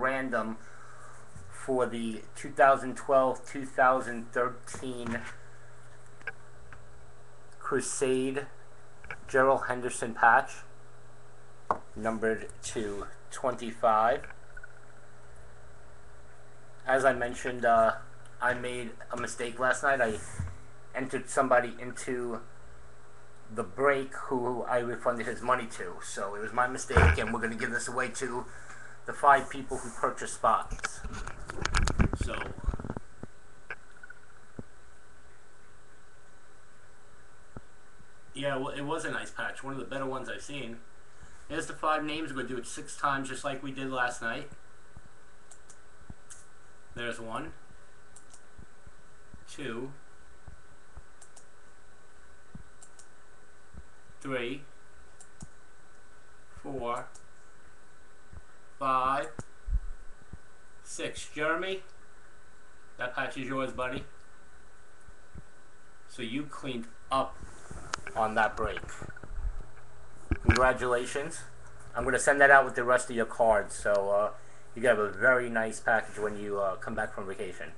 random for the 2012-2013 Crusade Gerald Henderson patch, numbered to 25. As I mentioned, uh, I made a mistake last night. I entered somebody into the break who I refunded his money to. So it was my mistake, and we're going to give this away to the five people who purchased spots. So. Yeah, well, it was a nice patch. One of the better ones I've seen. There's the five names. We're going to do it six times just like we did last night. There's one, two, three, four, five, six. Jeremy, that patch is yours, buddy. So you cleaned up on that break. Congratulations. I'm going to send that out with the rest of your cards, so uh, you got a very nice package when you uh, come back from vacation.